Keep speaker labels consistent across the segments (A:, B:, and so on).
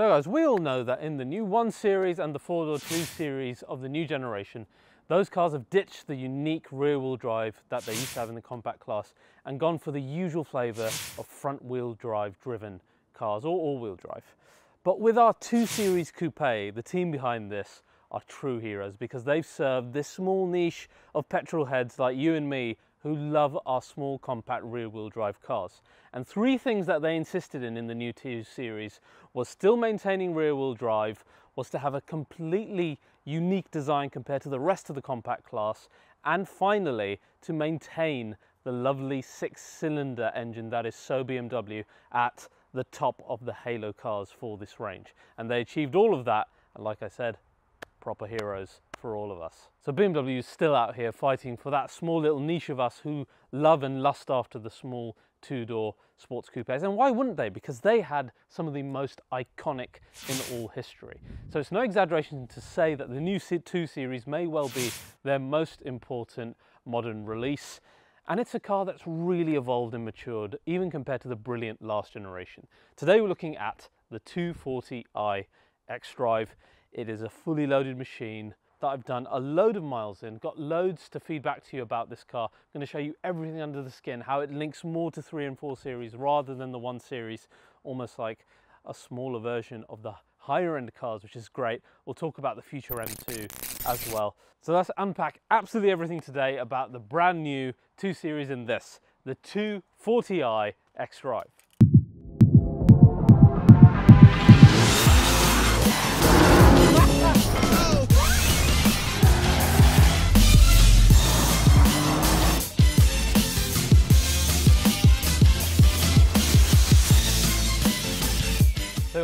A: So guys, we all know that in the new 1 Series and the 4-door 2 Series of the new generation, those cars have ditched the unique rear-wheel drive that they used to have in the compact class and gone for the usual flavour of front-wheel drive driven cars or all-wheel drive. But with our 2 Series Coupe, the team behind this are true heroes because they've served this small niche of petrol heads like you and me who love our small compact rear wheel drive cars. And three things that they insisted in in the new 2 series was still maintaining rear wheel drive, was to have a completely unique design compared to the rest of the compact class, and finally to maintain the lovely six cylinder engine that is so BMW at the top of the Halo cars for this range. And they achieved all of that, and like I said, proper heroes for all of us. So BMW is still out here fighting for that small little niche of us who love and lust after the small two-door sports coupes. And why wouldn't they? Because they had some of the most iconic in all history. So it's no exaggeration to say that the new 2 Series may well be their most important modern release. And it's a car that's really evolved and matured, even compared to the brilliant last generation. Today we're looking at the 240i xDrive. It is a fully loaded machine that I've done a load of miles in, got loads to feed back to you about this car. I'm going to show you everything under the skin, how it links more to 3 and 4 series rather than the 1 series, almost like a smaller version of the higher end cars, which is great. We'll talk about the future M2 as well. So let's unpack absolutely everything today about the brand new 2 Series in this, the 240i xDrive.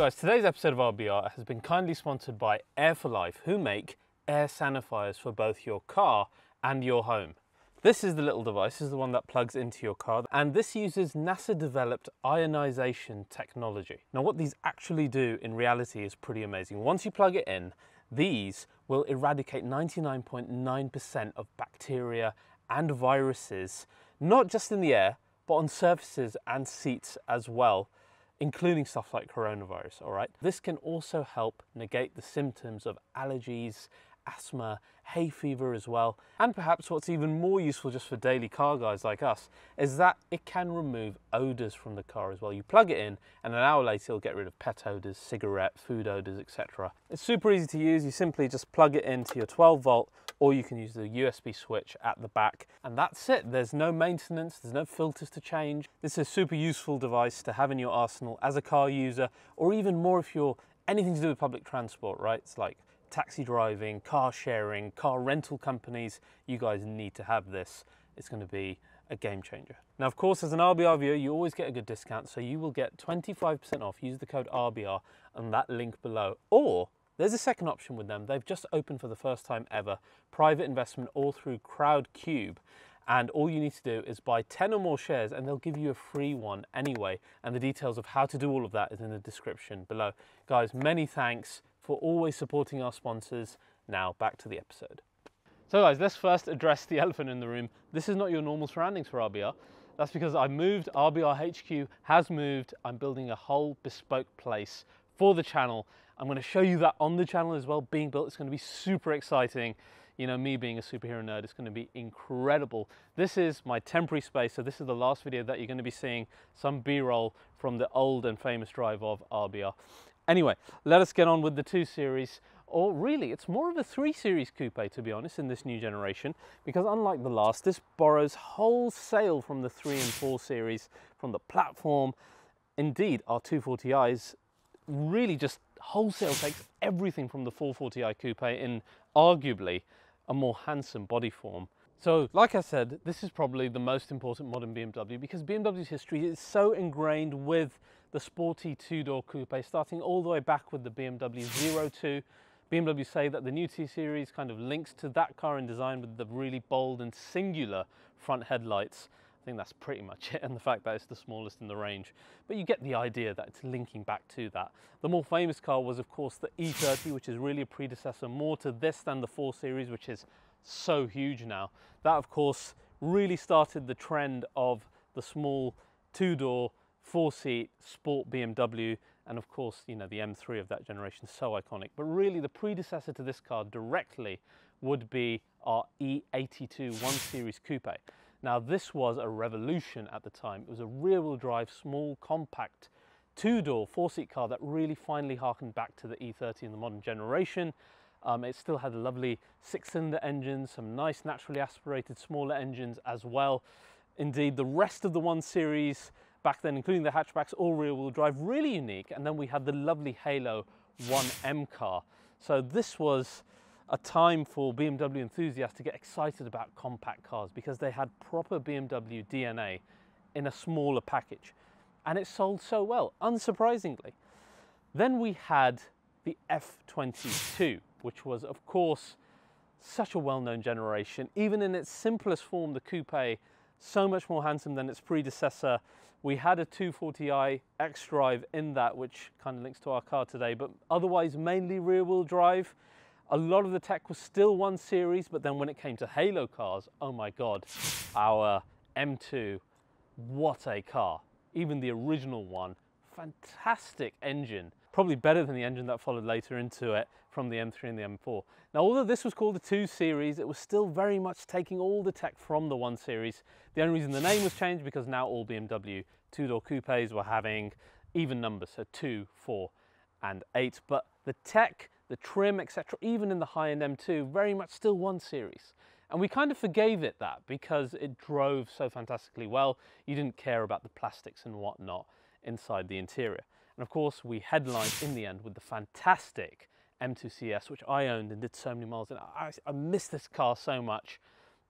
A: Guys, today's episode of RBR has been kindly sponsored by Air for Life, who make air sanifiers for both your car and your home. This is the little device, is the one that plugs into your car, and this uses NASA-developed ionization technology. Now what these actually do in reality is pretty amazing. Once you plug it in, these will eradicate 99.9% .9 of bacteria and viruses, not just in the air, but on surfaces and seats as well including stuff like coronavirus, all right? This can also help negate the symptoms of allergies, asthma, hay fever as well. And perhaps what's even more useful just for daily car guys like us is that it can remove odors from the car as well. You plug it in and an hour later it'll get rid of pet odors, cigarette, food odors, etc. It's super easy to use. You simply just plug it into your 12 volt or you can use the USB switch at the back and that's it. There's no maintenance, there's no filters to change. This is a super useful device to have in your arsenal as a car user or even more if you're anything to do with public transport, right? It's like taxi driving, car sharing, car rental companies, you guys need to have this. It's going to be a game changer. Now, of course, as an RBR viewer, you always get a good discount, so you will get 25% off. Use the code RBR and that link below. Or there's a second option with them. They've just opened for the first time ever private investment all through Crowdcube. And all you need to do is buy 10 or more shares and they'll give you a free one anyway. And the details of how to do all of that is in the description below. Guys, many thanks for always supporting our sponsors. Now back to the episode. So guys, let's first address the elephant in the room. This is not your normal surroundings for RBR. That's because I moved, RBR HQ has moved. I'm building a whole bespoke place for the channel. I'm gonna show you that on the channel as well, being built. It's gonna be super exciting. You know, me being a superhero nerd, it's gonna be incredible. This is my temporary space. So this is the last video that you're gonna be seeing some B-roll from the old and famous drive of RBR. Anyway, let us get on with the 2 Series, or really it's more of a 3 Series coupe to be honest in this new generation, because unlike the last, this borrows wholesale from the 3 and 4 Series, from the platform. Indeed, our 240i's really just wholesale takes everything from the 440i coupe in arguably a more handsome body form. So, like I said, this is probably the most important modern BMW because BMW's history is so ingrained with the sporty two-door coupe, starting all the way back with the BMW 02. BMW say that the new 2 Series kind of links to that car in design with the really bold and singular front headlights. I think that's pretty much it, and the fact that it's the smallest in the range. But you get the idea that it's linking back to that. The more famous car was, of course, the E30, which is really a predecessor more to this than the 4 Series, which is so huge now. That, of course, really started the trend of the small two-door four seat sport BMW And of course, you know, the M3 of that generation so iconic. But really the predecessor to this car directly would be our E82 1 Series Coupe. Now this was a revolution at the time. It was a rear wheel drive, small, compact, two door, four seat car that really finally harkened back to the E30 in the modern generation. Um, it still had a lovely six cylinder engine, some nice naturally aspirated smaller engines as well. Indeed, the rest of the 1 Series back then, including the hatchbacks, all rear wheel drive, really unique. And then we had the lovely Halo 1M car. So this was a time for BMW enthusiasts to get excited about compact cars because they had proper BMW DNA in a smaller package. And it sold so well, unsurprisingly. Then we had the F22, which was, of course, such a well-known generation. Even in its simplest form, the coupe, so much more handsome than its predecessor. We had a 240i xDrive in that, which kind of links to our car today, but otherwise mainly rear-wheel drive. A lot of the tech was still one series, but then when it came to Halo cars, oh my God, our M2, what a car. Even the original one, fantastic engine, probably better than the engine that followed later into it from the M3 and the M4. Now, although this was called the 2 Series, it was still very much taking all the tech from the 1 Series. The only reason the name was changed because now all BMW two-door coupes were having even numbers, so 2, 4 and 8. But the tech the trim, etc., even in the high-end M2, very much still one series. And we kind of forgave it that because it drove so fantastically well. You didn't care about the plastics and whatnot inside the interior. And of course, we headlined in the end with the fantastic M2 CS, which I owned and did so many miles. And I, I miss this car so much.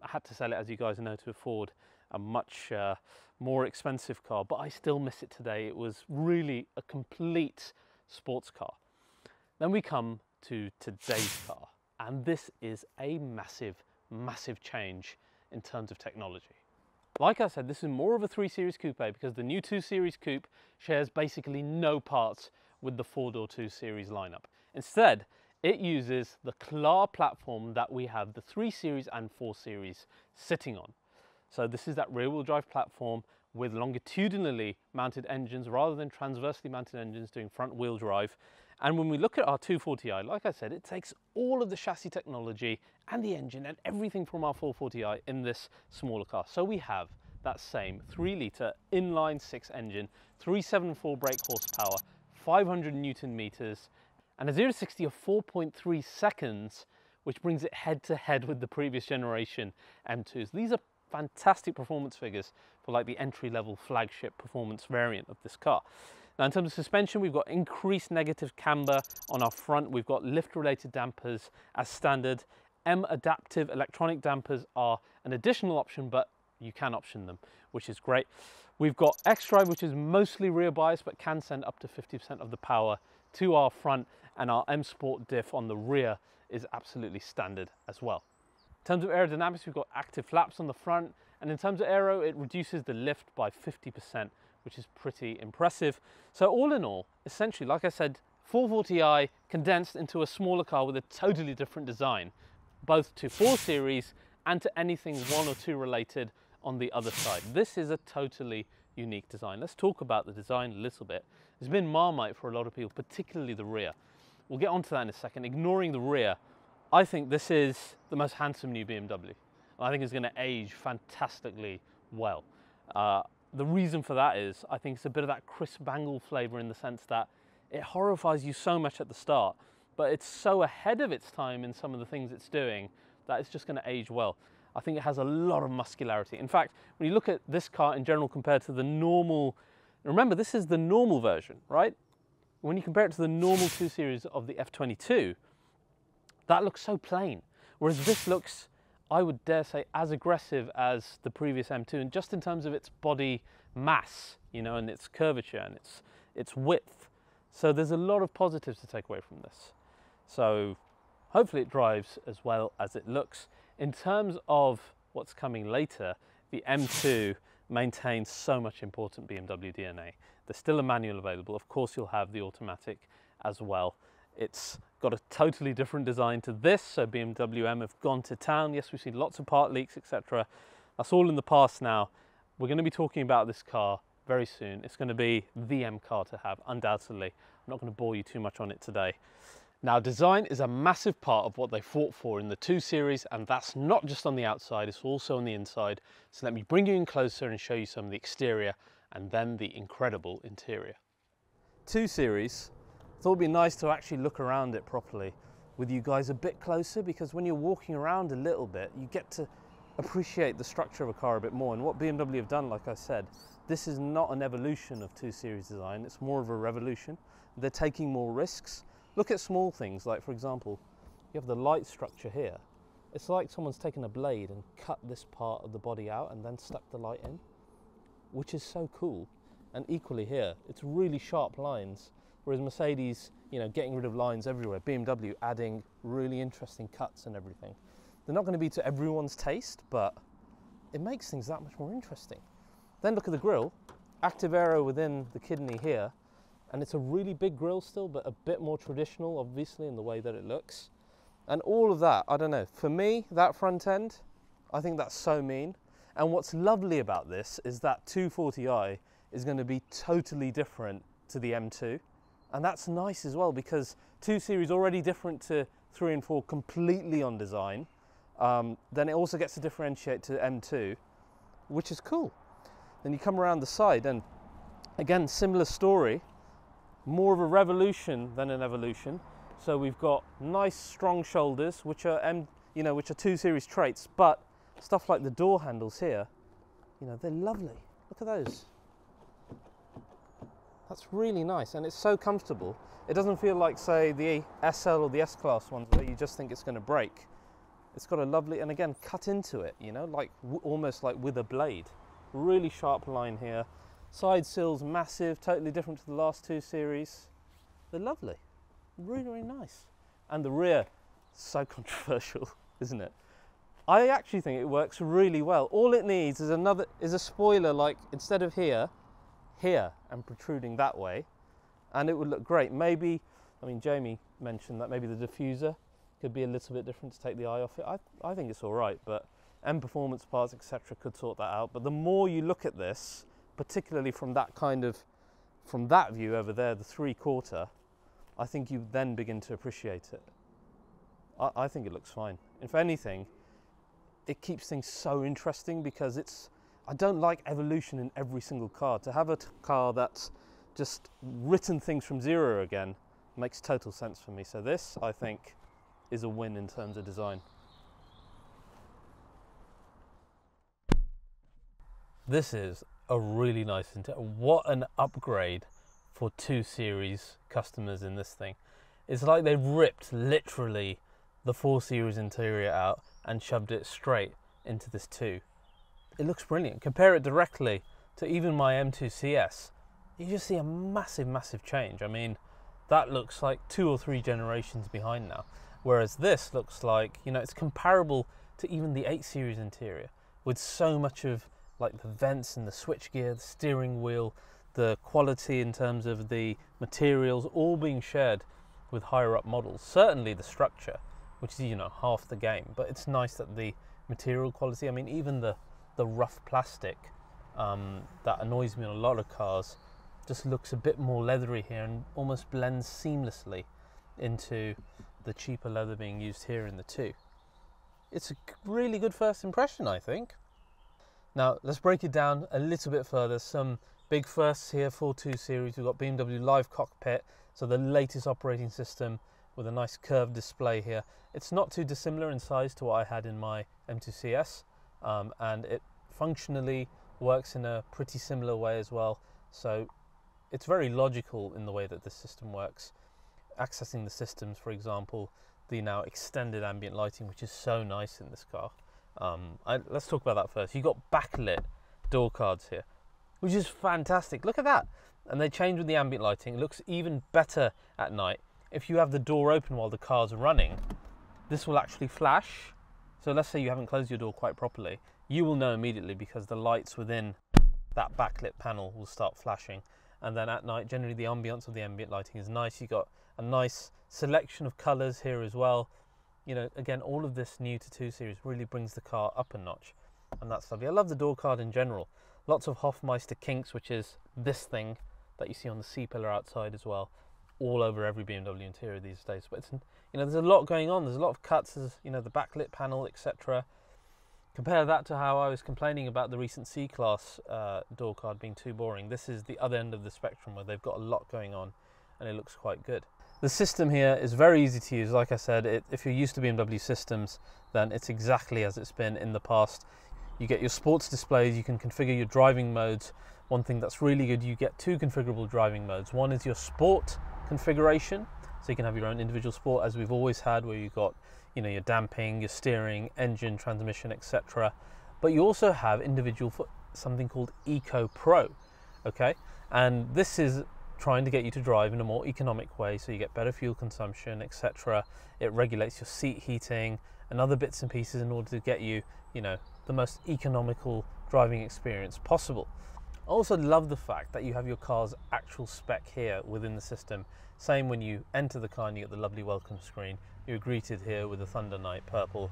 A: I had to sell it, as you guys know, to afford a much uh, more expensive car, but I still miss it today. It was really a complete sports car. Then we come to today's car. And this is a massive, massive change in terms of technology. Like I said, this is more of a 3 Series Coupe because the new 2 Series Coupe shares basically no parts with the 4-door 2 Series lineup. Instead, it uses the CLAR platform that we have the 3 Series and 4 Series sitting on. So this is that rear-wheel drive platform with longitudinally mounted engines rather than transversely mounted engines doing front-wheel drive. And when we look at our 240i, like I said, it takes all of the chassis technology and the engine and everything from our 440i in this smaller car. So we have that same 3 litre inline 6 engine, 374 brake horsepower, 500 newton meters, and a 0 to 60 of 4.3 seconds, which brings it head to head with the previous generation M2s. These are fantastic performance figures for like the entry level flagship performance variant of this car. Now in terms of suspension, we've got increased negative camber on our front. We've got lift related dampers as standard. M adaptive electronic dampers are an additional option, but you can option them, which is great. We've got X-Drive, which is mostly rear bias, but can send up to 50% of the power to our front and our M Sport diff on the rear is absolutely standard as well. In terms of aerodynamics, we've got active flaps on the front, and in terms of aero, it reduces the lift by 50%, which is pretty impressive. So all in all, essentially, like I said, 440i condensed into a smaller car with a totally different design, both to 4 Series and to anything 1 or 2 related on the other side. This is a totally unique design. Let's talk about the design a little bit. It's been Marmite for a lot of people, particularly the rear. We'll get onto that in a second. Ignoring the rear, I think this is the most handsome new BMW. I think it's going to age fantastically well. Uh, the reason for that is I think it's a bit of that Chris Bangle flavour in the sense that it horrifies you so much at the start, but it's so ahead of its time in some of the things it's doing that it's just going to age well. I think it has a lot of muscularity. In fact, when you look at this car in general compared to the normal, remember this is the normal version, right? When you compare it to the normal 2 Series of the F22, that looks so plain. Whereas this looks I would dare say, as aggressive as the previous M2, and just in terms of its body mass, you know, and its curvature and its, its width. So there's a lot of positives to take away from this. So hopefully it drives as well as it looks. In terms of what's coming later, the M2 maintains so much important BMW DNA. There's still a manual available. Of course, you'll have the automatic as well. It's got a totally different design to this, so BMW M have gone to town. Yes, we've seen lots of part leaks, etc. That's all in the past now. We're going to be talking about this car very soon. It's going to be the M car to have, undoubtedly. I'm not going to bore you too much on it today. Now, design is a massive part of what they fought for in the 2 Series, and that's not just on the outside, it's also on the inside. So let me bring you in closer and show you some of the exterior and then the incredible interior. 2 Series, thought it'd be nice to actually look around it properly with you guys a bit closer because when you're walking around a little bit, you get to appreciate the structure of a car a bit more. And what BMW have done, like I said, this is not an evolution of 2 Series design, it's more of a revolution. They're taking more risks. Look at small things, like for example, you have the light structure here. It's like someone's taken a blade and cut this part of the body out and then stuck the light in, which is so cool. And equally here, it's really sharp lines, whereas Mercedes, you know, getting rid of lines everywhere, BMW adding really interesting cuts and everything. They're not going to be to everyone's taste, but it makes things that much more interesting. Then look at the grille, active aero within the kidney here, and it's a really big grille still, but a bit more traditional, obviously, in the way that it looks. And all of that, I don't know, for me, that front end, I think that's so mean. And what's lovely about this is that 240i is going to be totally different to the M2. And that's nice as well because 2 Series already different to 3 and 4 completely on design um, then it also gets to differentiate to M2, which is cool. Then you come around the side and again, similar story, more of a revolution than an evolution. So we've got nice strong shoulders, which are M, you know, which are two series traits, but stuff like the door handles here, you know, they're lovely. Look at those. That's really nice and it's so comfortable. It doesn't feel like say the SL or the S-Class ones where you just think it's going to break. It's got a lovely, and again, cut into it, you know, like almost like with a blade. Really sharp line here. Side sills massive, totally different to the last two series. They're lovely, really, really nice. And the rear, so controversial, isn't it? I actually think it works really well. All it needs is another is a spoiler like instead of here, here and protruding that way, and it would look great. Maybe, I mean, Jamie mentioned that maybe the diffuser could be a little bit different to take the eye off it. I, I think it's all right, but M performance parts, etc., could sort that out. But the more you look at this, particularly from that kind of, from that view over there, the three quarter, I think you then begin to appreciate it. I, I think it looks fine. If anything, it keeps things so interesting because it's, I don't like evolution in every single car. To have a car that's just written things from zero again makes total sense for me. So this, I think, is a win in terms of design. This is a really nice interior. What an upgrade for 2 Series customers in this thing. It's like they've ripped literally the 4 Series interior out and shoved it straight into this 2. It looks brilliant. Compare it directly to even my M2 CS. You just see a massive, massive change. I mean, that looks like two or three generations behind now. Whereas this looks like, you know, it's comparable to even the 8 Series interior with so much of like the vents and the switchgear, the steering wheel, the quality in terms of the materials all being shared with higher up models. Certainly the structure, which is, you know, half the game, but it's nice that the material quality, I mean, even the, the rough plastic um, that annoys me on a lot of cars just looks a bit more leathery here and almost blends seamlessly into the cheaper leather being used here in the two. It's a really good first impression, I think. Now, let's break it down a little bit further. Some big firsts here for 2 Series. We've got BMW Live Cockpit, so the latest operating system with a nice curved display here. It's not too dissimilar in size to what I had in my M2CS, um, and it functionally works in a pretty similar way as well. So it's very logical in the way that this system works accessing the systems, for example, the now extended ambient lighting, which is so nice in this car. Um, I, let's talk about that first. You've got backlit door cards here, which is fantastic. Look at that. And they change with the ambient lighting. It looks even better at night. If you have the door open while the car's running, this will actually flash. So let's say you haven't closed your door quite properly. You will know immediately because the lights within that backlit panel will start flashing. And then at night, generally the ambience of the ambient lighting is nice. You've got a nice selection of colors here as well. You know, again, all of this new to 2 series really brings the car up a notch and that's lovely. I love the door card in general. Lots of Hofmeister kinks, which is this thing that you see on the C pillar outside as well, all over every BMW interior these days. But you know, there's a lot going on. There's a lot of cuts. There's you know the backlit panel, etc. Compare that to how I was complaining about the recent C-Class uh, door card being too boring. This is the other end of the spectrum where they've got a lot going on and it looks quite good. The system here is very easy to use. Like I said, it, if you're used to BMW systems, then it's exactly as it's been in the past. You get your sports displays, you can configure your driving modes. One thing that's really good, you get two configurable driving modes. One is your sport configuration, so you can have your own individual sport as we've always had, where you've got you know your damping, your steering, engine, transmission, etc. But you also have individual for something called Eco Pro, okay? And this is trying to get you to drive in a more economic way so you get better fuel consumption, etc. It regulates your seat heating and other bits and pieces in order to get you, you know, the most economical driving experience possible. I also love the fact that you have your car's actual spec here within the system. Same when you enter the car and you get the lovely welcome screen you're greeted here with the Thunder Night Purple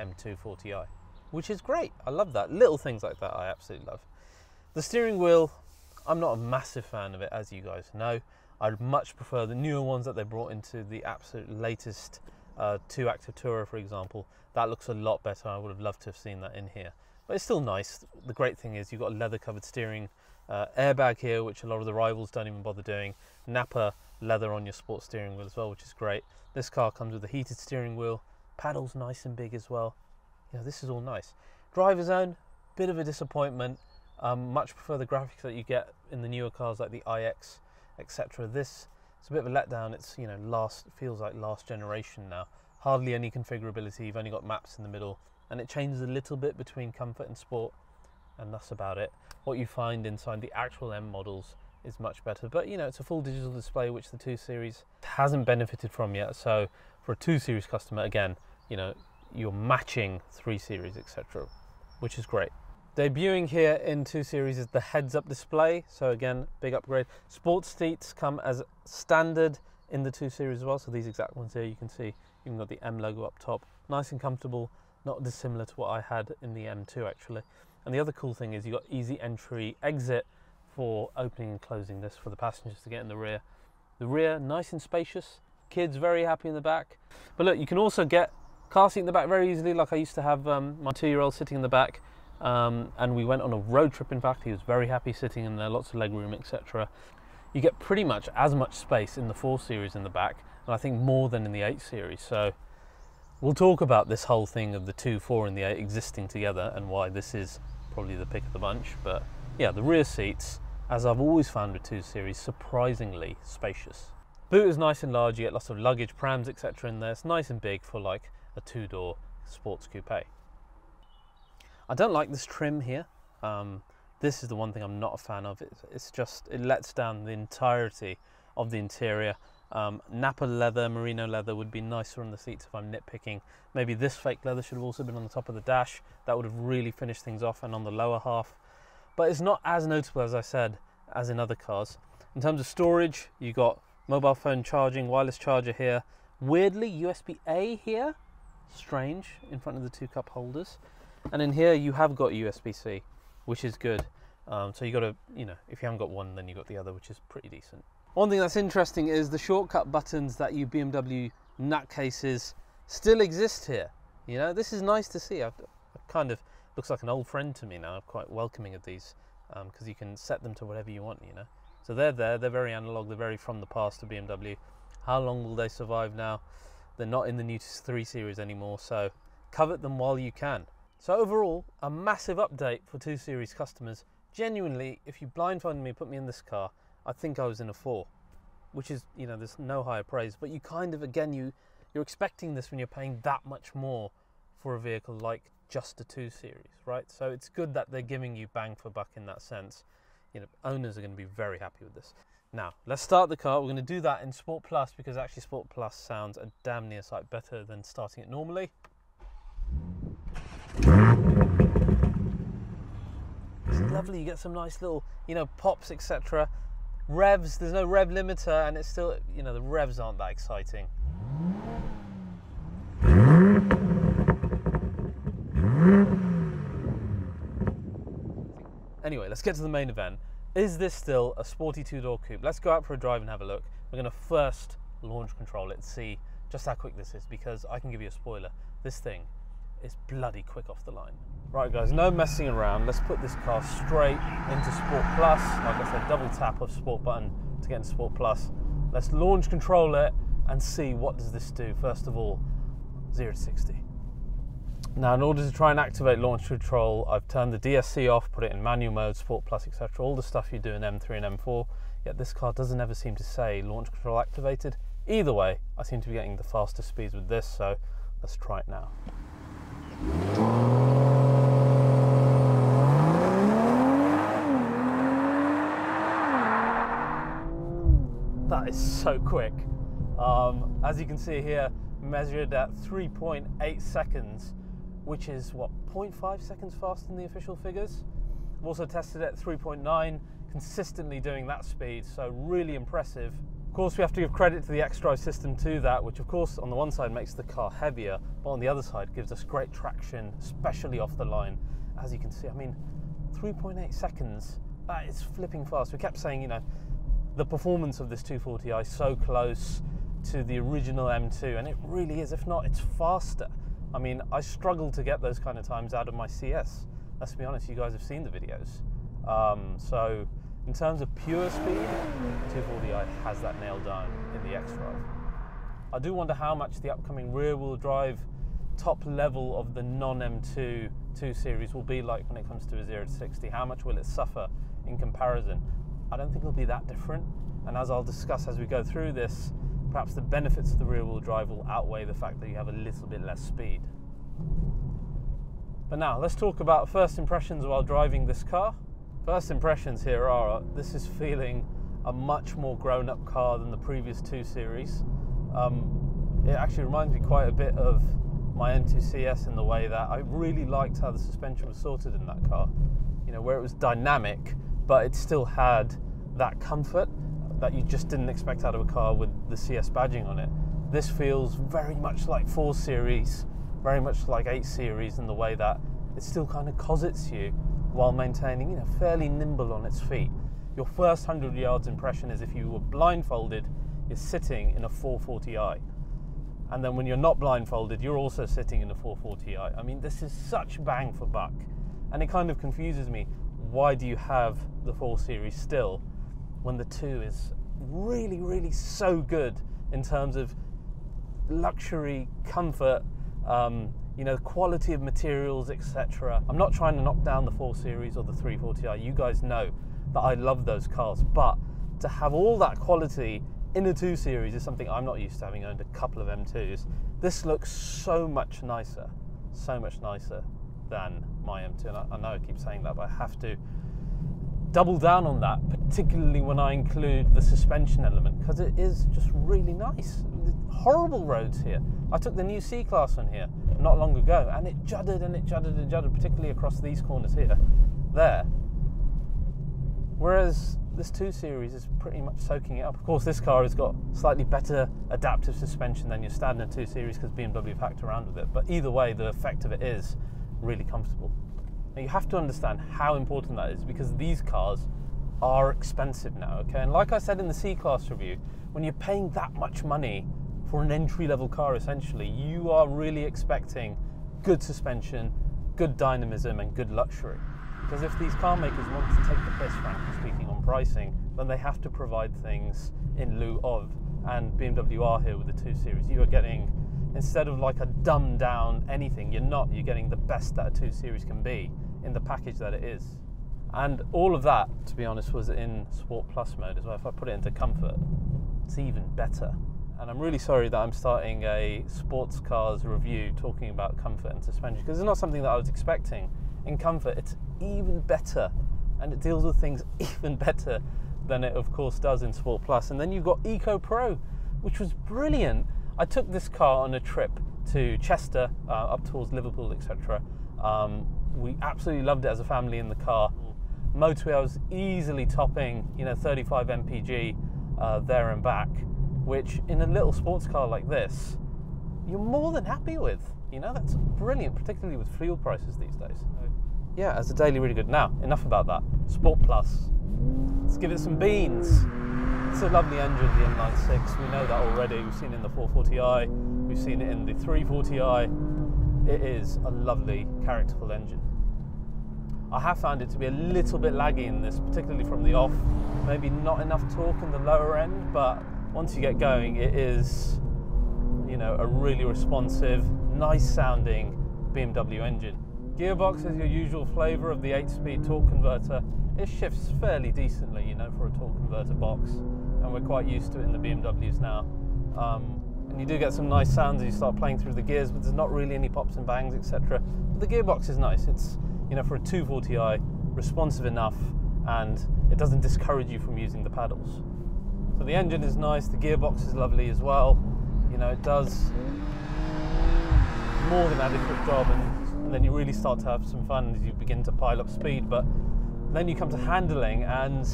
A: M240i, which is great. I love that. Little things like that I absolutely love. The steering wheel, I'm not a massive fan of it, as you guys know. I'd much prefer the newer ones that they brought into the absolute latest uh, 2 Active Tourer, for example. That looks a lot better. I would have loved to have seen that in here. But it's still nice. The great thing is you've got a leather covered steering uh, airbag here, which a lot of the rivals don't even bother doing. Nappa leather on your sports steering wheel as well, which is great. This car comes with a heated steering wheel, paddles nice and big as well. You know, this is all nice. Driver zone, bit of a disappointment. Um, much prefer the graphics that you get in the newer cars like the iX, etc. This it's a bit of a letdown. It's you know last feels like last generation now. Hardly any configurability. You've only got maps in the middle, and it changes a little bit between comfort and sport, and that's about it. What you find inside the actual M models is much better. But you know, it's a full digital display, which the 2 Series hasn't benefited from yet. So for a 2 Series customer, again, you know, you're matching 3 Series, etc., which is great. Debuting here in 2 Series is the heads-up display. So again, big upgrade. Sports seats come as standard in the 2 Series as well. So these exact ones here, you can see even got the M logo up top. Nice and comfortable, not dissimilar to what I had in the M2 actually. And the other cool thing is you've got easy entry exit for opening and closing this for the passengers to get in the rear. The rear, nice and spacious. Kids very happy in the back. But look, you can also get car seat in the back very easily. Like I used to have um, my two-year-old sitting in the back, um, and we went on a road trip. In fact, he was very happy sitting in there, lots of leg room, etc. You get pretty much as much space in the 4 Series in the back, and I think more than in the 8 Series. So we'll talk about this whole thing of the 2, 4, and the 8 existing together, and why this is probably the pick of the bunch. But yeah, the rear seats as I've always found with 2 Series, surprisingly spacious. Boot is nice and large, you get lots of luggage, prams, etc. in there. It's nice and big for like a two-door sports coupe. I don't like this trim here. Um, this is the one thing I'm not a fan of. It's, it's, just, it lets down the entirety of the interior. Um, Nappa leather, merino leather would be nicer on the seats if I'm nitpicking. Maybe this fake leather should have also been on the top of the dash. That would have really finished things off and on the lower half but it's not as notable as I said as in other cars. In terms of storage, you got mobile phone charging, wireless charger here. Weirdly, USB-A here, strange, in front of the two cup holders. And in here, you have got USB-C, which is good. Um, so you got to, you know, if you haven't got one, then you got the other, which is pretty decent. One thing that's interesting is the shortcut buttons that you BMW nutcases still exist here. You know, this is nice to see. I've kind of looks like an old friend to me now. I'm quite welcoming of these because um, you can set them to whatever you want, you know. So they're there, they're very analog, they're very from the past to BMW. How long will they survive now? They're not in the new 3 Series anymore, so covet them while you can. So overall, a massive update for 2 Series customers. Genuinely, if you blindfolded me, put me in this car, I think I was in a 4, which is, you know, there's no higher praise, but you kind of, again, you, you're expecting this when you're paying that much more for a vehicle like just a 2 Series, right? So it's good that they're giving you bang for buck in that sense. You know, owners are going to be very happy with this. Now, let's start the car. We're going to do that in Sport Plus because actually Sport Plus sounds a damn near sight better than starting it normally. It's lovely, you get some nice little, you know, pops, etc. Revs, there's no rev limiter and it's still, you know, the revs aren't that exciting. Anyway, let's get to the main event. Is this still a sporty two-door coupe? Let's go out for a drive and have a look. We're going to first launch control it and see just how quick this is because I can give you a spoiler. This thing is bloody quick off the line. Right guys, no messing around. Let's put this car straight into Sport Plus. Like I said, double tap of Sport button to get into Sport Plus. Let's launch control it and see what does this do. First of all, 0 to 60. Now, in order to try and activate launch control, I've turned the DSC off, put it in manual mode, Sport Plus, etc. All the stuff you do in M3 and M4. Yet this car doesn't ever seem to say launch control activated. Either way, I seem to be getting the fastest speeds with this, so let's try it now. That is so quick. Um, as you can see here, measured at 3.8 seconds which is what 0.5 seconds faster than the official figures. I've also tested at 3.9, consistently doing that speed, so really impressive. Course, we have to give credit to the xDrive system to that, which of course on the one side makes the car heavier, but on the other side gives us great traction, especially off the line. As you can see, I mean, 3.8 seconds, that is flipping fast. We kept saying, you know, the performance of this 240i is so close to the original M2, and it really is. If not, it's faster. I mean, I struggle to get those kind of times out of my CS. Let's be honest, you guys have seen the videos. Um, so, in terms of pure speed, 240i has that nailed down in the xDrive. I do wonder how much the upcoming rear wheel drive top level of the non M2 2 series will be like when it comes to a 0 to 60. How much will it suffer in comparison? I don't think it'll be that different. And as I'll discuss as we go through this, perhaps the benefits of the rear wheel drive will outweigh the fact that you have a little bit less speed. But now let's talk about first impressions while driving this car. First impressions here are this is feeling a much more grown up car than the previous 2 series. Um, it actually reminds me quite a bit of my M2 CS in the way that I really liked how the suspension was sorted in that car. You know, where it was dynamic, but it still had that comfort that you just didn't expect out of a car with the CS badging on it. This feels very much like 4 Series, very much like 8 Series in the way that it still kind of cosets you while maintaining, you know, fairly nimble on its feet. Your first 100 yards impression is if you were blindfolded, you're sitting in a 440i. And then when you're not blindfolded, you're also sitting in a 440i. I mean, this is such bang for buck. And it kind of confuses me. Why do you have the 4 Series still when the two is really, really so good in terms of luxury, comfort, um, you know, the quality of materials, etc. I'm not trying to knock down the 4 Series or the 340i. You guys know that I love those cars, but to have all that quality in a 2 Series is something I'm not used to having owned a couple of M2s. This looks so much nicer, so much nicer than my M2. And I, I know I keep saying that, but I have to double down on that, particularly when I include the suspension element, because it is just really nice. Horrible roads here. I took the new C class on here not long ago, and it juddered and it juddered and juddered, particularly across these corners here, there. Whereas this 2 Series is pretty much soaking it up. Of course, this car has got slightly better adaptive suspension than your standard 2 Series because BMW have hacked around with it. But either way, the effect of it is really comfortable. Now you have to understand how important that is because these cars are expensive now, okay? And like I said in the C Class review, when you're paying that much money for an entry level car, essentially, you are really expecting good suspension, good dynamism, and good luxury. Because if these car makers want to take the piss, frankly speaking, on pricing, then they have to provide things in lieu of. And BMW are here with the 2 Series. You are getting, instead of like a dumbed down anything, you're not. You're getting the best that a 2 Series can be in the package that it is. And all of that, to be honest, was in Sport Plus mode as well. If I put it into comfort, it's even better. And I'm really sorry that I'm starting a sports cars review talking about comfort and suspension because it's not something that I was expecting. In comfort, it's even better and it deals with things even better than it, of course, does in Sport Plus. And then you've got Eco Pro, which was brilliant. I took this car on a trip to Chester, uh, up towards Liverpool, etc. Um, we absolutely loved it as a family in the car. Motorway, I was easily topping, you know, 35 mpg uh, there and back, which in a little sports car like this, you're more than happy with. You know, that's brilliant, particularly with fuel prices these days. yeah, as a daily, really good. Now, enough about that. Sport Plus. Let's give it some beans. It's a lovely engine, the M96. We know that already. We've seen it in the 440i. We've seen it in the 340i. It is a lovely, characterful engine. I have found it to be a little bit laggy in this, particularly from the off. Maybe not enough torque in the lower end, but once you get going, it is, you know, a really responsive, nice sounding BMW engine. Gearbox is your usual flavour of the 8-speed torque converter. It shifts fairly decently, you know, for a torque converter box, and we're quite used to it in the BMWs now. Um, and you do get some nice sounds as you start playing through the gears, but there's not really any pops and bangs, etc. But the gearbox is nice. It's you know, for a 240i, responsive enough and it doesn't discourage you from using the paddles. So the engine is nice, the gearbox is lovely as well. You know, it does more than adequate job and, and then you really start to have some fun as you begin to pile up speed. But then you come to handling and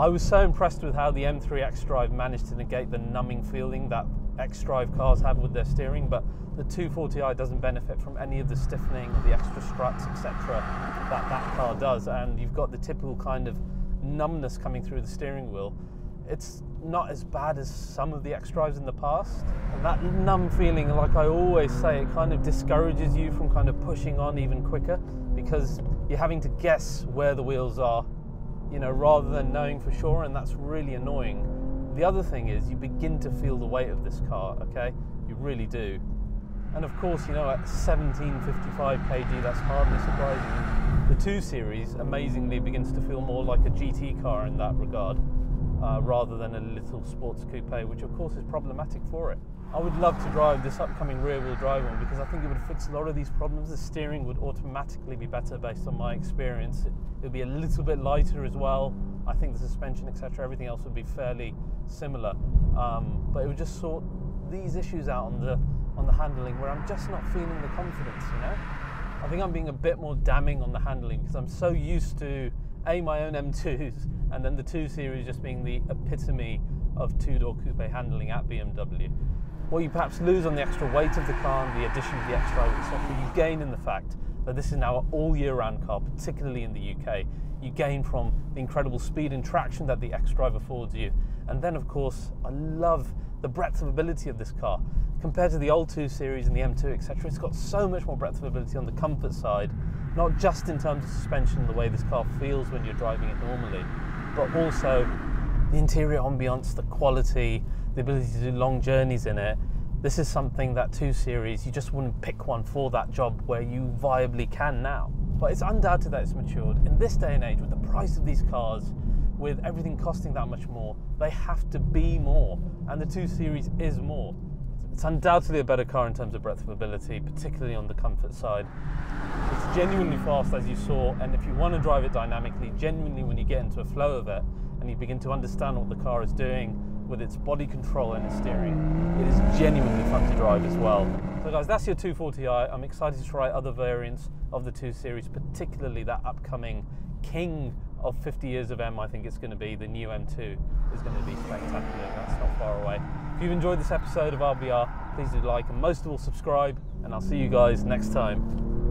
A: I was so impressed with how the M3 X Drive managed to negate the numbing feeling that X Drive cars have with their steering, but the 240i doesn't benefit from any of the stiffening, the extra struts, etc. that that car does, and you've got the typical kind of numbness coming through the steering wheel. It's not as bad as some of the X drives in the past. And that numb feeling, like I always say, it kind of discourages you from kind of pushing on even quicker because you're having to guess where the wheels are, you know, rather than knowing for sure, and that's really annoying. The other thing is you begin to feel the weight of this car, okay? You really do. And of course, you know, at 1755 kg, that's hardly surprising. The 2 Series amazingly begins to feel more like a GT car in that regard, uh, rather than a little sports coupe, which of course is problematic for it. I would love to drive this upcoming rear wheel drive one because I think it would fix a lot of these problems. The steering would automatically be better based on my experience. It would be a little bit lighter as well. I think the suspension, etc., everything else would be fairly similar. Um, but it would just sort these issues out on the on the handling where I'm just not feeling the confidence, you know? I think I'm being a bit more damning on the handling because I'm so used to A, my own M2s, and then the 2 Series just being the epitome of two-door coupe handling at BMW. What you perhaps lose on the extra weight of the car and the addition of the extra software, you gain in the fact that this is now an all year round car, particularly in the UK. You gain from the incredible speed and traction that the X Drive affords you. And then, of course, I love the breadth of ability of this car. Compared to the old 2 Series and the M2, etc., it's got so much more breadth of ability on the comfort side, not just in terms of suspension, the way this car feels when you're driving it normally, but also the interior ambience, the quality, the ability to do long journeys in it. This is something that 2 Series, you just wouldn't pick one for that job where you viably can now. But it's undoubted that it's matured. In this day and age, with the price of these cars, with everything costing that much more, they have to be more. And the 2 Series is more. It's undoubtedly a better car in terms of breadth of ability, particularly on the comfort side. It's genuinely fast, as you saw, and if you want to drive it dynamically, genuinely when you get into a flow of it and you begin to understand what the car is doing with its body control and its steering, it is genuinely fun to drive as well. So guys, that's your 240i. I'm excited to try other variants of the 2 Series, particularly that upcoming King of 50 years of M, I think it's going to be. The new M2 is going to be spectacular. That's not far away. If you've enjoyed this episode of RBR, please do like and most of all subscribe, and I'll see you guys next time.